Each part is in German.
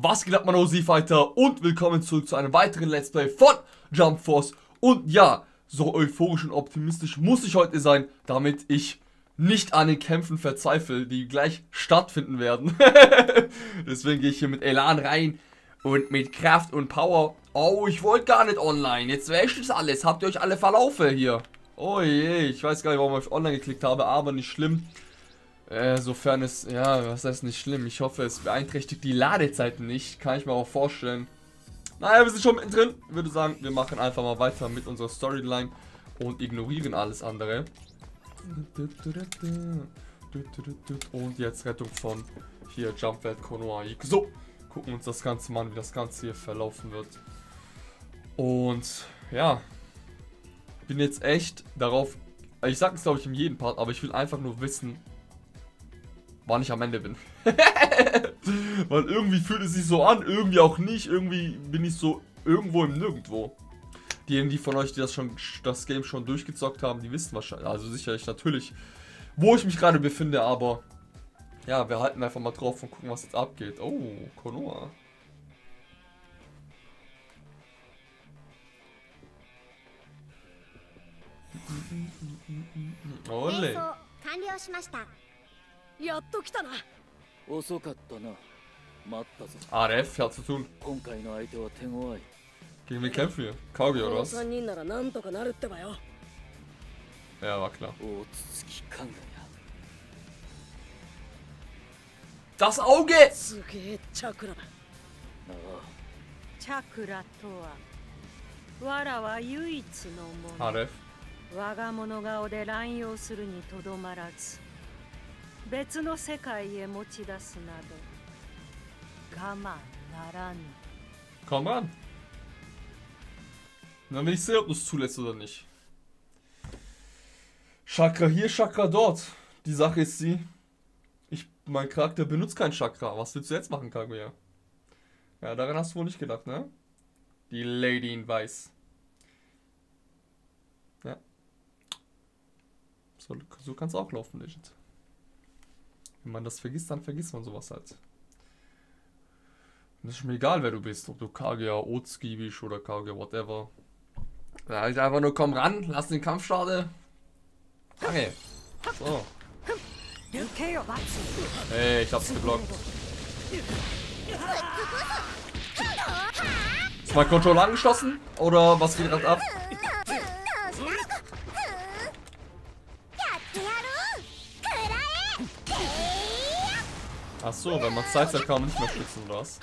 Was geht ab, mein OC-Fighter und willkommen zurück zu einem weiteren Let's Play von Jump Force. Und ja, so euphorisch und optimistisch muss ich heute sein, damit ich nicht an den Kämpfen verzweifle, die gleich stattfinden werden. Deswegen gehe ich hier mit Elan rein und mit Kraft und Power. Oh, ich wollte gar nicht online. Jetzt wäscht es alles. Habt ihr euch alle verlaufen hier? Oh je, ich weiß gar nicht, warum ich online geklickt habe, aber nicht schlimm. Äh, sofern es, ja, was heißt nicht schlimm. Ich hoffe, es beeinträchtigt die Ladezeiten nicht. Kann ich mir auch vorstellen. Naja, wir sind schon mittendrin. Würde sagen, wir machen einfach mal weiter mit unserer Storyline und ignorieren alles andere. Und jetzt Rettung von hier Jumpwelt Konoha. So, gucken uns das Ganze mal an, wie das Ganze hier verlaufen wird. Und ja, bin jetzt echt darauf, ich sage es glaube ich in jedem Part, aber ich will einfach nur wissen, wann ich am Ende bin. Weil irgendwie fühlt es sich so an, irgendwie auch nicht. Irgendwie bin ich so irgendwo im Nirgendwo. Diejenigen, die von euch, die das schon das Game schon durchgezockt haben, die wissen wahrscheinlich, also sicherlich natürlich, wo ich mich gerade befinde, aber ja, wir halten einfach mal drauf und gucken, was jetzt abgeht. Oh, Konoha. Ole. やっと来たな遅かったな待ったぞ ADF hat zu tun 今回の相手は手強い Gegen wen kämpfen wir? Kage oder was? Ja, war klar. Das Auge! Chakra. Chakra Toa. Wara wa Yuichi no Mono. 我が物顔で乱用するにとどまらず別の世界へ持ち出すなど我慢ならぬ Komm ran. Dann will ich sehen, ob du es zulässt oder nicht. Chakra hier, Chakra dort. Die Sache ist sie, ich, mein Charakter benutzt kein Chakra. Was willst du jetzt machen, Kaguya? Ja, daran hast du wohl nicht gedacht, ne? Die Lady in Weiß. Ja. So, so kann es auch laufen, Legend. Wenn man das vergisst, dann vergisst man sowas halt. Und es ist mir egal, wer du bist, ob du Kagia Otski bist oder Kagia whatever. Da halt einfach nur komm ran, lass den Kampf starten. Okay. So. Hey, ich hab's geblockt. Ist mein Controller angeschlossen? Oder was geht gerade ab? So, wenn man Zeit hat, kann man nicht mehr schützen, was?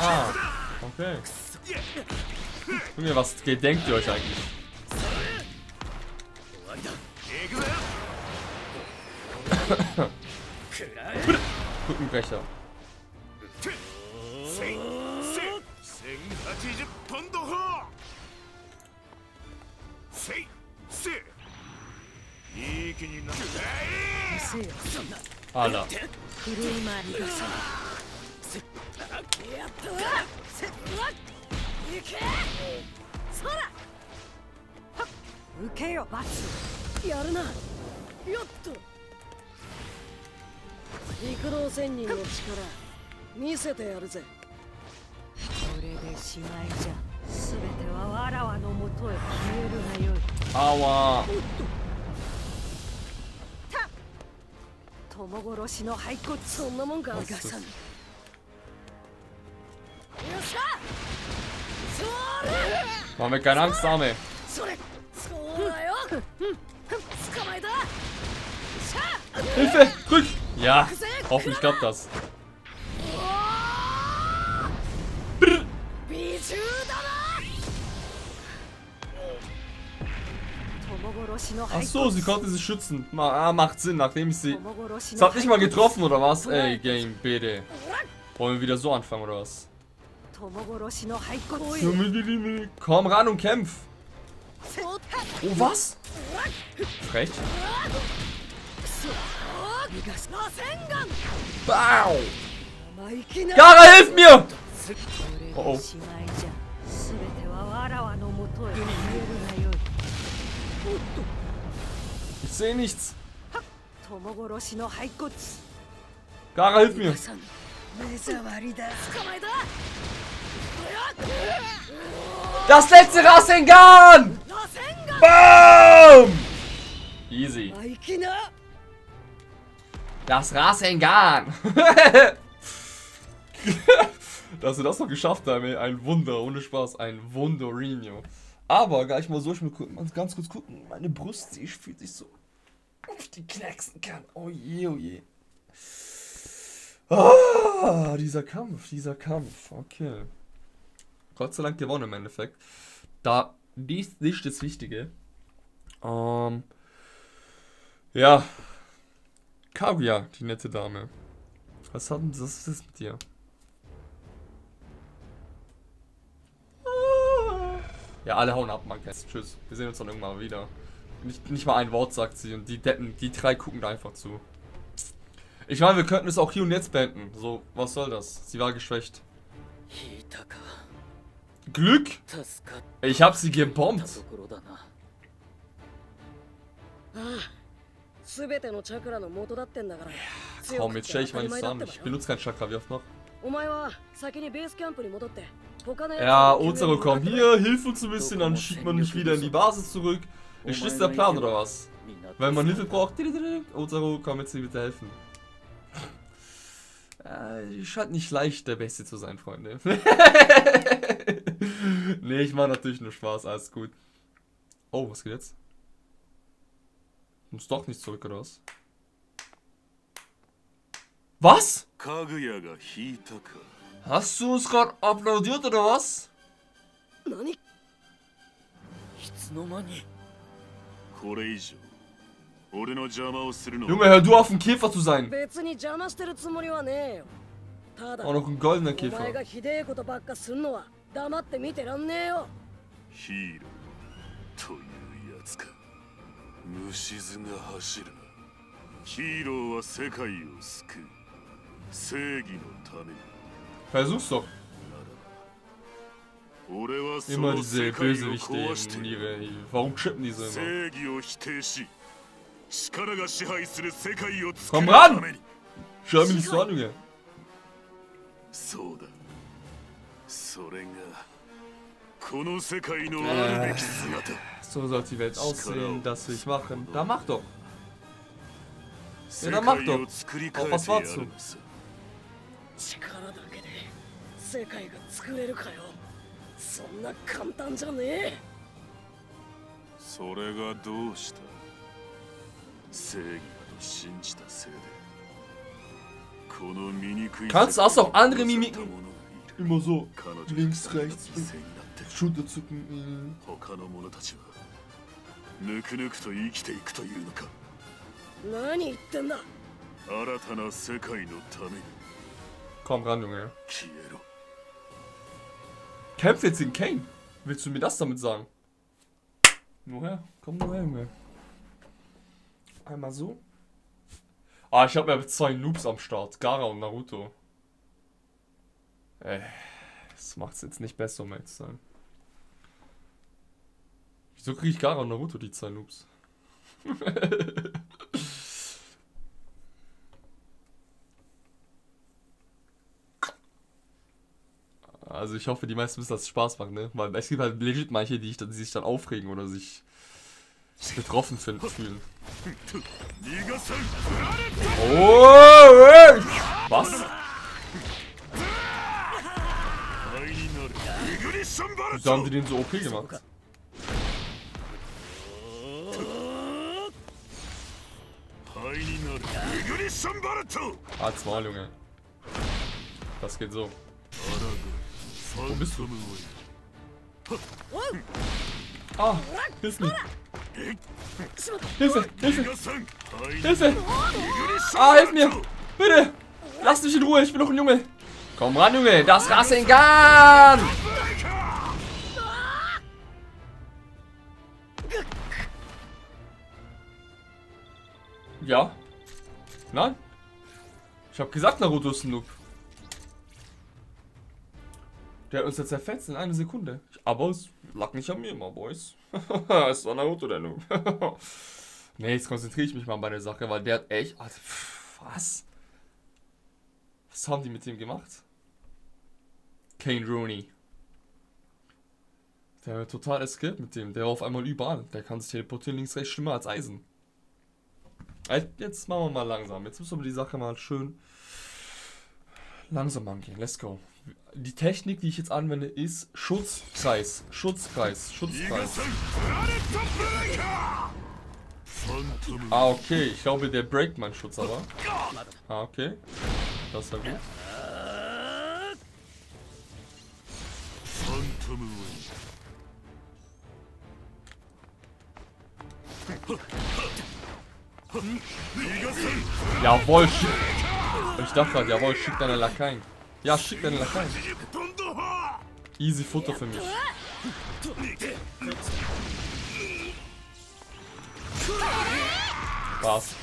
Ah, okay. Junge, was gedenkt ihr euch eigentlich? Rückenbrecher. せいせいいい気になるせよ。そんな Alter. 狂い回りがさやったわせっわいけそらはっ受けよ。バツ。やるなよ。っと陸道仙人の力見せてやるぜこれでしまいじゃすべてはわらわのもとへ消えるがよいあわた友殺しの骸骨そんなもんかよっしゃそれマかなんくさめそれそうだよ捕まえたしゃ Hilfe! Rück! Ja. Ach so, sie konnte sich schützen. Ma ah, macht Sinn, nachdem ich sie... Es hat nicht mal getroffen, oder was? Ey, Game, bitte. Wollen wir wieder so anfangen, oder was? Komm ran und kämpf. Oh, was? Frech. Wow. Gara, hilf mir! Oh, oh. sehe nichts. Gara, hilf mir. Das letzte Rasengan! Boom! Easy. Das Rasengan. Dass wir das noch geschafft haben, ein Wunder, ohne Spaß, ein Wunderino. Aber gleich mal so, ich muss ganz kurz gucken, meine Brust, die fühlt sich so auf die knacksen kann. Oh je, oh je. Ah, dieser Kampf, dieser Kampf. Okay. Gott sei Dank gewonnen im Endeffekt. Da, dies nicht das Wichtige. Ähm. Ja. Kaguya, die nette Dame. Was hat denn das ist mit dir? Ja, alle hauen ab, man. Tschüss. Wir sehen uns dann irgendwann mal wieder. Nicht, nicht mal ein Wort sagt sie und die Deppen, die drei gucken da einfach zu. Ich meine, wir könnten es auch hier und jetzt beenden. So, was soll das? Sie war geschwächt. Glück? Ich hab sie gebombt. Ja, komm, jetzt stelle ich meine zusammen. Ich benutze kein Chakra, wie oft noch? Ja, Ozaro, komm hier, hilf uns ein bisschen, dann schiebt man mich wieder in die Basis zurück. Ist das der Plan oder was? みんな Wenn man Hilfe braucht, Ozero, komm jetzt hier bitte helfen. Äh, ist halt nicht leicht, der Beste zu sein, Freunde. nee, ich mach natürlich nur Spaß, alles gut. Oh, was geht jetzt? Muss doch nicht zurück, oder was? Was? かぐやが引いたか Hast du uns gerade applaudiert, oder was? 何いつの間に Junge, hör du auf, ein Käfer zu sein. 別に邪魔してるつもりはねえよただ Auch noch ein goldener お前 Käfer. がひでえことばっかすんのは黙って見てらんねえよヒーローというやつか虫図が走るなヒーローは世界を救う正義のために Versuch's doch. 俺はそ Immer の diese 世界を Bösewichte 壊して in いる ihre. Warum chippen die so immer? 正義を否定し力が支配する世界を作 Komm る ran! ために Schau mich nicht so an, Junge. そうだそれがこの世界のあるべき姿 So soll die Welt aussehen, das will ich machen. Da mach doch. 世 dann mach 界 doch. を作り Auf 変え was てや wartest る du? のさ力だけで世界が作れるかよ そんな簡単じゃねえそれがどうした？正義だと信じたせいでこの醜い Kannst auch andere Mimiken? Immer so. Links, が rechts, 犠牲になって？Schulterzucken. 他の者たちはぬくぬくと生きていくというのか？何言ってんだ新たな世界のために Komm ran, Junge. 消えろ Kämpf jetzt gegen Kane. Willst du mir das damit sagen? Nur her. Komm nur her, Junge. Einmal so. Ah, ich habe ja zwei Noobs am Start. Gara und Naruto. Ey, das macht's jetzt nicht besser, um ehrlich zu sein. Wieso kriege ich Gara und Naruto die zwei Noobs? Also ich hoffe, die meisten wissen, dass es Spaß macht, ne? Weil es gibt halt legit manche, die, ich, die sich dann aufregen oder sich betroffen fühlen. Oh! Was? Wieso haben die den so OP gemacht? Halt's mal, Junge. Das geht so. Wo bist du? Ah, hilf. Hilfe, Hilfe, Hilfe. Ah, hilf mir. Bitte, lass mich in Ruhe, ich bin doch ein Junge. Komm ran, Junge, das Rasengan! Ja. Nein. Ich hab gesagt, Naruto ist ein Noob. Der hat uns jetzt zerfetzt in einer Sekunde. Aber es lag nicht an mir, my boys. es war Naruto, der Noob. nee, jetzt konzentriere ich mich mal bei der Sache, weil der hat echt... Alter, pff, was? Was haben die mit dem gemacht? Kane Rooney. Der wird total eskaliert mit dem. Der war auf einmal überall. Der kann sich teleportieren links, rechts schlimmer als Eisen. Jetzt machen wir mal langsam. Jetzt müssen wir die Sache mal schön langsam angehen. Let's go die Technik, die ich jetzt anwende, ist Schutzkreis. Schutzkreis. Schutzkreis. Ah, okay. Ich glaube, der breakt meinen Schutz aber. Ah, okay. Das ist ja gut. Jawohl, schick. Ich dachte gerade, jawohl, schick deine Lakaien. Ja, schick deine Lakaien. Easy Futter für mich. Spaß.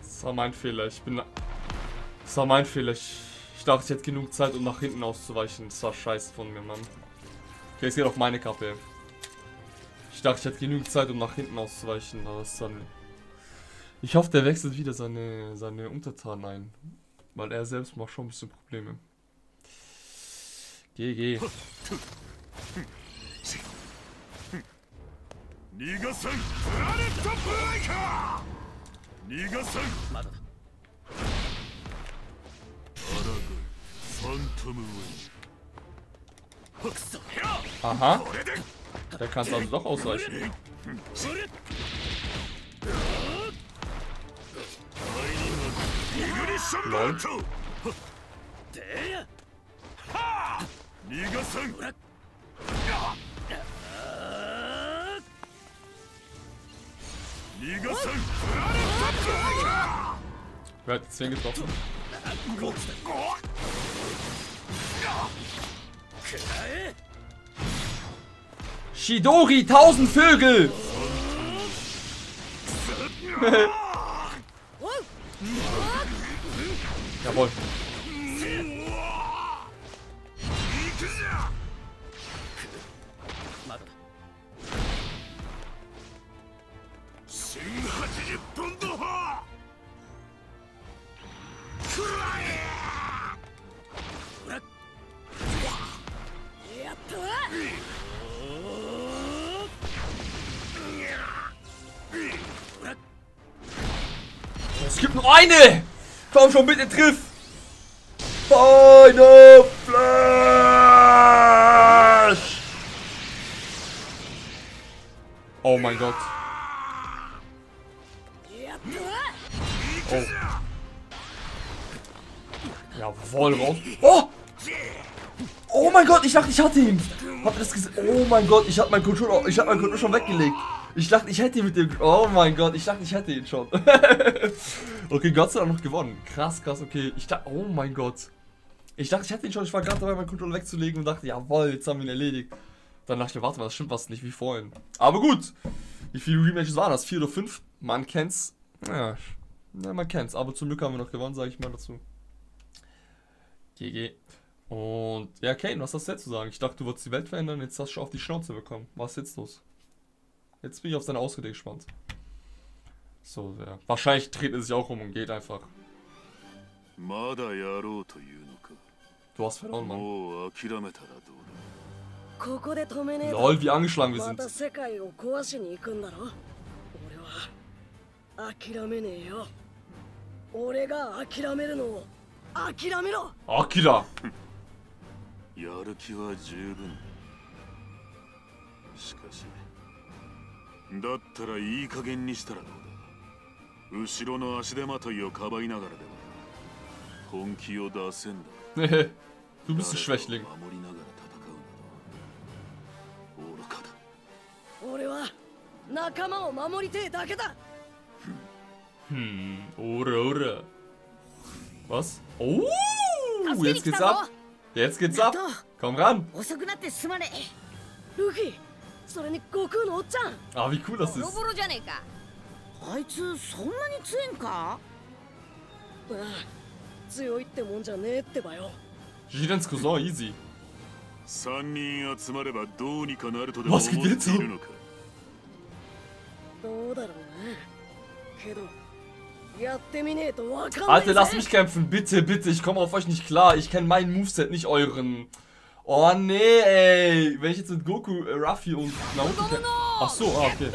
Das war mein Fehler. Ich bin. Das war mein Fehler. Ich, ich dachte, ich hätte genug Zeit, um nach hinten auszuweichen. Das war scheiße von mir, Mann. Okay, es geht auf meine Kappe. Ich dachte, ich hätte genug Zeit, um nach hinten auszuweichen, aber es ist dann ich hoffe, der wechselt wieder seine, seine Untertanen ein. Weil er selbst macht schon ein bisschen Probleme. Geh, geh. Aha. Der kann es also doch ausweichen. Lol. Getroffen? Shidori, tausend Vögel! Jawohl. Es gibt nur eine! Komm schon, bitte triff! Final Flash! Oh mein Gott. Oh. Jawohl, raus. Oh! Oh mein Gott, ich dachte, ich hatte ihn. Habt ihr das gesehen? Oh mein Gott, ich hab meinen Controller, ich hab meinen Controller schon weggelegt. Ich dachte, ich hätte ihn mit dem. Oh mein Gott, ich dachte, ich hätte ihn schon. okay, Gott sei Dank noch gewonnen. Krass, krass, okay. Ich dachte, oh mein Gott. Ich dachte, ich hätte ihn schon. Ich war gerade dabei, meinen Controller wegzulegen und dachte, jawohl, jetzt haben wir ihn erledigt. Dann dachte ich mir, warte mal, das stimmt was nicht wie vorhin. Aber gut. Wie viele Rematches waren das? Vier oder fünf? Man kennt's. Ja, ja man kennt's. Aber zum Glück haben wir noch gewonnen, sage ich mal dazu. GG. Und ja, Kane, was hast du jetzt zu sagen? Ich dachte, du würdest die Welt verändern, jetzt hast du schon auf die Schnauze bekommen. Was ist jetzt los? Jetzt bin ich auf seine Ausrede gespannt. So, ja. Wahrscheinlich dreht er sich auch um und geht einfach. まだやろうというのか Du hast verloren, Mann. もう諦めたらどうここで止めねえと Lol, wie angeschlagen wir ま sind. た世界を壊しに行くんだろ俺は諦めねえよ俺が諦めるのを諦めろ Akira! だやる気は十分しかし だったらいい加減にしたらどうだ？後ろの足手まといをかばいながらでは本気を出せんだ。du bist ein Schwächling. 誰かを守りながら戦うなど愚かだ。俺は仲間を守りてえだけだ。Hm, oder, oder. Was? Oh, jetzt geht's ab. Jetzt geht's ab. Komm ran. 遅それに悟空のおっちゃん Ah, wie cool das えボロ ist. ボロじゃねえかあいつそんなに強いんかああ強いってもんじゃねえってばよ Jirens Cousin, easy. 三人集まればどうにかなるとでも思っているのかどうだろうなけどやってみねえとわかんない Alter, lasst mich kämpfen. Bitte, bitte. Ich komme auf euch nicht klar. Ich kenne meinen Moveset, nicht euren. Oh nee, ey. Wenn ich jetzt mit Goku, äh, Ruffy und Naruto... Ach so, ah, okay.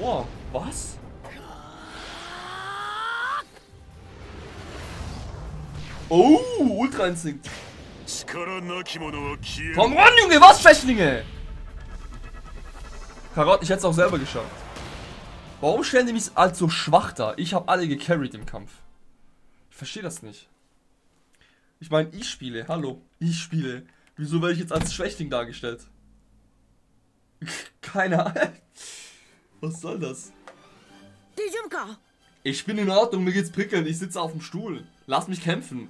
Oh, was? Oh, Ultra Instinkt. Komm ran, Junge, was, Schwächlinge? Karotten, ich hätte es auch selber geschafft. Warum stellen die mich als so schwach da? Ich habe alle gecarried im Kampf. Ich verstehe das nicht. Ich meine, ich spiele. Hallo, ich spiele. Wieso werde ich jetzt als Schwächling dargestellt? Keine Ahnung. Was soll das? 大丈夫か Ich bin in Ordnung, mir geht's prickeln. Ich sitze auf dem Stuhl. Lass mich kämpfen.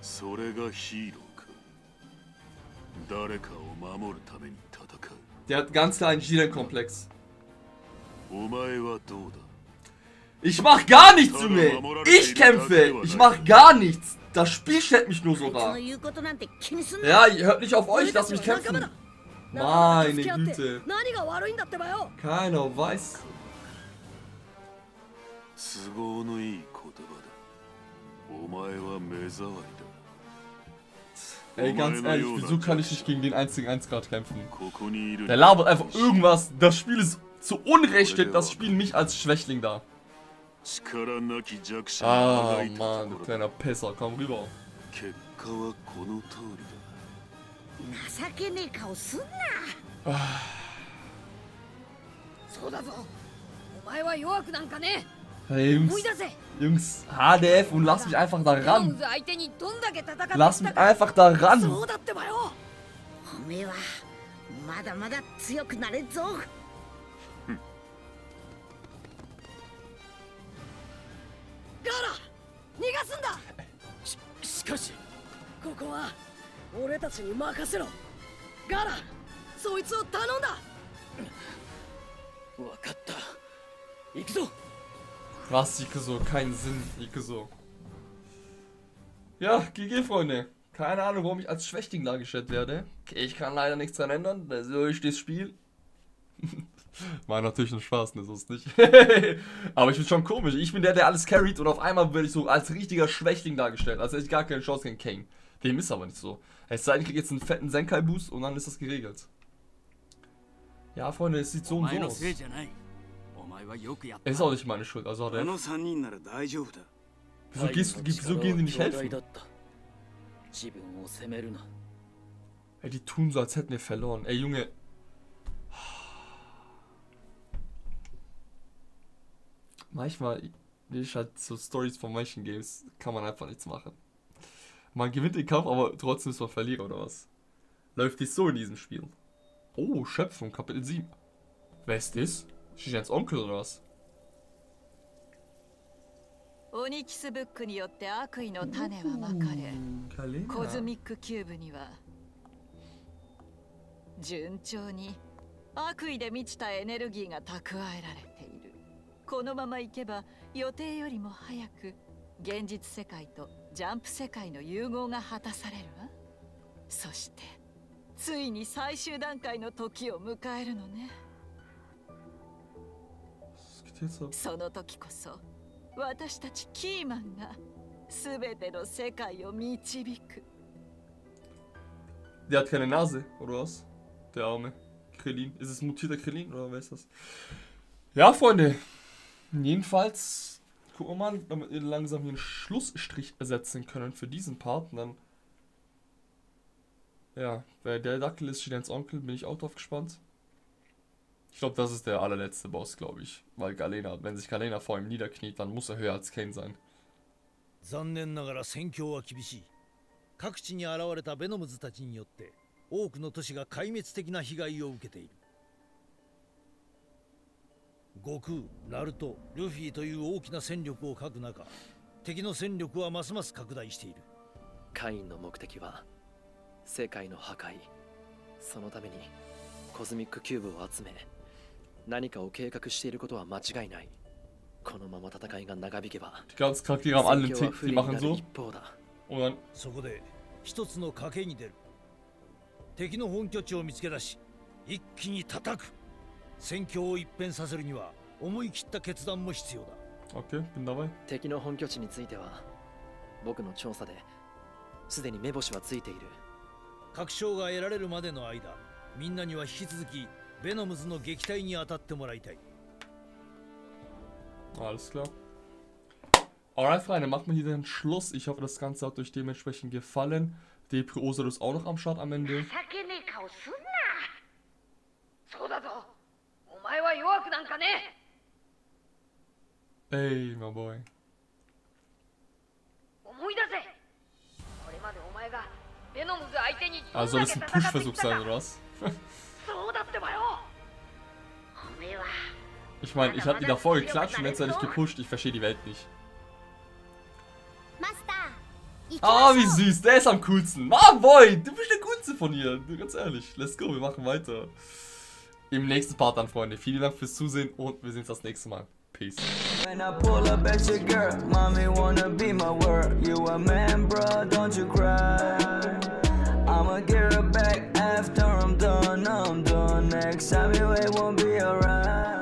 それがヒーローか誰かを守るために戦う Der hat ganz klar einen Jiren-Komplex. お前はどうだ ich mach gar nichts, Junge. Ich kämpfe. Ich mach gar nichts. Das Spiel stellt mich nur so da. Ja, hört nicht auf euch. Lasst mich kämpfen. Meine Güte. Keiner weiß. Ey, ganz ehrlich, wieso kann ich nicht gegen den einzigen 1 Grad kämpfen? Der labert einfach irgendwas. Das Spiel ist zu Unrecht, steht das Spiel mich als Schwächling da. 力なき弱者が Ah, いたところだ.結果はこの通りだ情けねえ顔すんなそうだぞお前は弱くなんかね Hey, 思い Jungs, 出せ Jungs, HDF und lass mich einfach da ran. Lass mich か einfach da そ ran. 逃がすんだししかしここは俺たちに任せろガーラそいつを頼んだ分かった行くぞ Was, Ikuso? Keinen Sinn, Ikuso. Ja, GG, Freunde. Keine Ahnung, warum ich als Schwächling dargestellt werde. Ich kann leider nichts dran ändern. So ist das Spiel. War natürlich ein Spaß, ne, sonst nicht. Aber ich bin schon komisch. Ich bin der, der alles carried und auf einmal werde ich so als richtiger Schwächling dargestellt, Also hätte ich gar keine Chance gegen Kang. Dem ist aber nicht so. Es sei denn, ich kriege jetzt einen fetten Senkai-Boost und dann ist das geregelt. Ja, Freunde, es sieht so und so aus. Ist auch nicht meine Schuld, also hat er... Wieso, gehst, wieso gehen die nicht helfen? Ey, die tun so, als hätten wir verloren. Ey, Junge, Manchmal, wie ich halt so Stories von manchen Games, kann man einfach nichts machen. Man gewinnt den Kampf, aber trotzdem ist man Verlierer oder was? Läuft nicht so in diesem Spiel. Oh, Schöpfung, Kapitel 7. Wer ist das? Shijans Onkel oder was? オニキスブックによって悪意の種はまかれコズミックキューブには順調に悪意で満ちたエネルギーが蓄えられている このままいけば予定よりも早く現実世界とジャンプ世界の融合が果たされるわそしてついに最終段階の時を迎えるのね?その時こそ私たちキーマンが全ての世界を導く Der hat keine Nase, oder was? Der arme Krillin. Ist es mutierter Krillin oder wer ist das? Ja, Freunde. Jedenfalls gucken wir mal, damit wir langsam hier einen Schlussstrich ersetzen können für diesen Part. Und dann. Ja, wer der Dackel ist, Shidens Onkel, bin ich auch drauf gespannt. Ich glaube, das ist der allerletzte Boss, glaube ich. Weil Galena, wenn sich Galena vor ihm niederkniet, dann muss er höher als Kane sein. 残念ながら戦況は厳しい各地に現れたベノムズたちによって多くの都市が壊滅的な被害を受けている 悟空ナルトルフィという大きな戦力を欠く中敵の戦力はますます拡大しているカインの目的は世界の破壊そのためにコズミックキューブを集め何かを計画していることは間違いないこのまま戦いが長引けば.一方だ Und dann. そこで一つの賭けに出る敵の本拠地を見つけ出し一気に叩く戦況を一変させるには思い切った決断も必要だ Okay, bin dabei. 敵の本拠地については僕の調査ですでに目星はついている確証が得られるまでの間みんなには引き続きベノムズの撃退に当たってもらいたい Alles klar. Alright, Freunde, machen wir hier den Schluss. Ich hoffe, das Ganze hat euch dementsprechend gefallen. Depri Osado ist auch noch am Start am Ende. Ey, my boy. 思い出せこれまでお前がベノムズ相手に Also ど soll ん das だ ein け戦って Push-Versuch きた sein, か oder was? そうだってばよおめえは Ich meine, ich habe die davor geklatscht und jetzt werde ich gepusht. Ich verstehe die Welt nicht. マスター行き Ah, ま wie しょう süß. Der ist am coolsten. Ah, boy, du bist der coolste von hier. Ganz ehrlich. Let's go, wir machen weiter. Im nächsten Part dann, Freunde. Vielen Dank fürs Zusehen und wir sehen uns das nächste Mal. Peace. When I pull up at your girl, mommy wanna be my world. You a man, bro? don't you cry. I'ma get her back after I'm done, I'm done. Next time you, ain't won't be alright.